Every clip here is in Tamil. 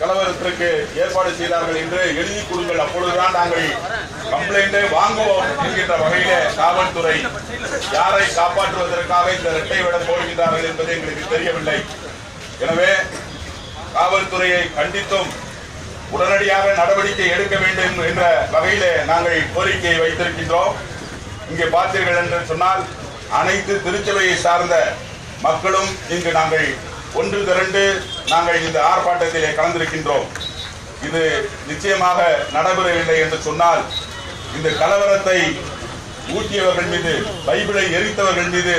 கலவரத்திற்கு ஏற்பாடு செய்தார்கள் என்று எழுதி கொடுங்கள். அப்பொழுதுதான் நாங்கள் கம்ப்ளைண்டை வாங்குவோம் என்கின்ற வகையிலே காவல்துறை யாரை காப்பாற்றுவதற்காக இந்த இரட்டை விட போடுகின்றார்கள் என்பது எங்களுக்கு தெரியவில்லை. எனவே காவல்துறையை கண்டித்தும் உடனடியாக நடவடிக்கை எடுக்க வேண்டும் என்ற வகையிலே நாங்கள் கோரிக்கையை வைத்திருக்கின்றோம். இங்கே பார்த்தீர்கள் என்று சொன்னால் அனைத்து திருச்சபையை சார்ந்த மக்களும் இங்கு நாங்கள் ஒன்று திரண்டு நாங்கள் இந்த ஆர்ப்பாட்டத்திலே கலந்திருக்கின்றோம். இது நிச்சயமாக நடைபெறவில்லை என்று சொன்னால் இந்த கலவரத்தை ஊட்டியவர்கள் மீது பைபிளை எரித்தவர்கள் மீது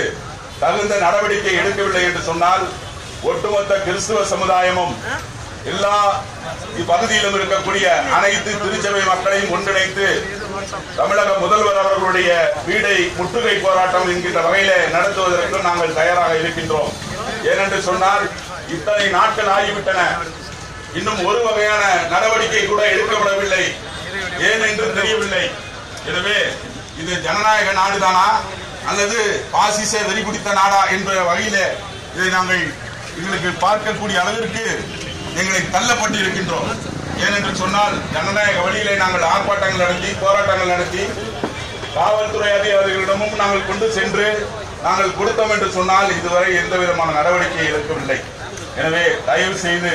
தகுந்த நடவடிக்கை எடுக்கவில்லை என்று சொன்னால் ஒட்டுமொத்த கிறிஸ்துவ சமுதாயமும் எல்லா இப்பகுதியிலும் இருக்கக்கூடிய அனைத்து திருச்சபை மக்களையும் ஒன்றிணைத்து தமிழக முதல்வர் அவர்களுடைய வீடை முற்றுகை போராட்டம் என்கின்ற வகையில நடத்துவதற்கு நாங்கள் தயாராக இருக்கின்றோம். ஏனென்று சொன்னால் இத்தனை நாட்கள் ஆகிவிட்டன. இன்னும் ஒரு வகையான நடவடிக்கை கூட எடுக்கப்படவில்லை. ஏன் என்று தெரியவில்லை. எனவே இது ஜனநாயக நாடுதானா? அல்லது பாசிச வெறி பிடித்த நாடா என்ற வகையில இதை நாங்கள் எங்களுக்கு பார்க்கக்கூடிய அளவிற்கு எங்களை தள்ளப்பட்டு இருக்கின்றோம் ஏனென்று சொன்னால் ஜனநாயக வழியிலே நாங்கள் ஆர்ப்பாட்டங்கள் நடத்தி போராட்டங்கள் நடத்தி காவல்துறை அதிகாரிகளிடமும் நாங்கள் கொண்டு சென்று நாங்கள் கொடுத்தோம் என்று சொன்னால் இதுவரை எந்த விதமான நடவடிக்கை எடுக்கவில்லை எனவே தயவு செய்து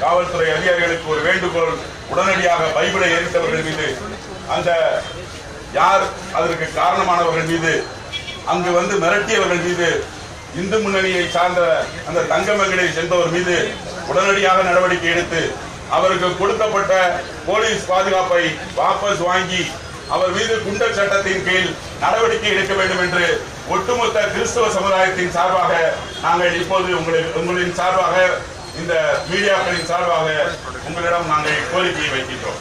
காவல்துறை அதிகாரிகளுக்கு ஒரு வேண்டுகோள் உடனடியாக பைபிளை எரித்தவர்கள் மீது அந்த யார் அதற்கு காரணமானவர்கள் மீது அங்கு வந்து மிரட்டியவர்கள் மீது இந்து முன்னணியை சார்ந்த அந்த தங்கமங்கடை சென்றவர் மீது உடனடியாக நடவடிக்கை எடுத்து அவருக்கு கொடுக்கப்பட்ட போலீஸ் பாதுகாப்பை வாபஸ் வாங்கி அவர் மீது குண்டர் சட்டத்தின் கீழ் நடவடிக்கை எடுக்க வேண்டும் என்று ஒட்டுமொத்த கிறிஸ்தவ சமுதாயத்தின் சார்பாக நாங்கள் இப்போது உங்களுக்கு உங்களின் சார்பாக இந்த மீடியாக்களின் சார்பாக உங்களிடம் நாங்கள் கோரிக்கையை வைக்கின்றோம்.